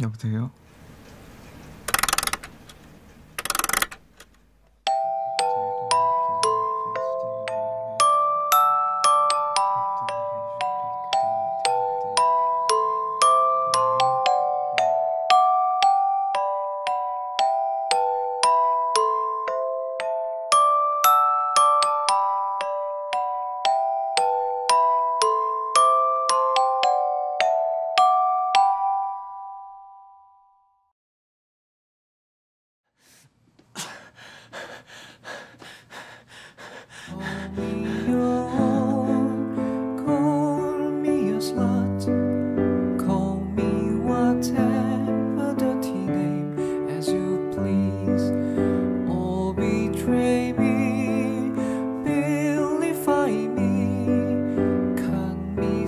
여보세요?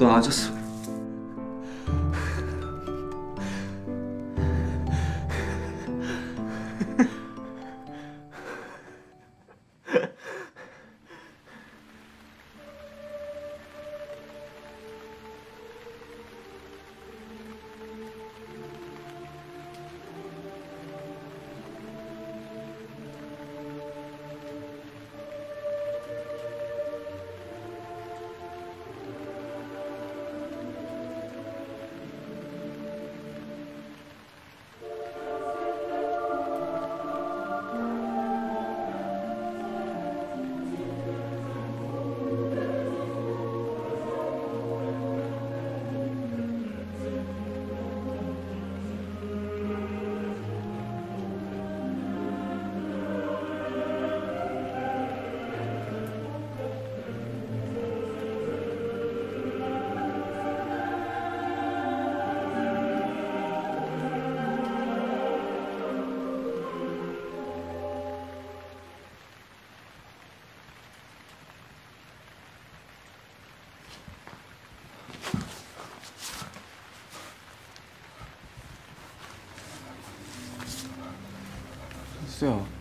또 아저씨 없어요.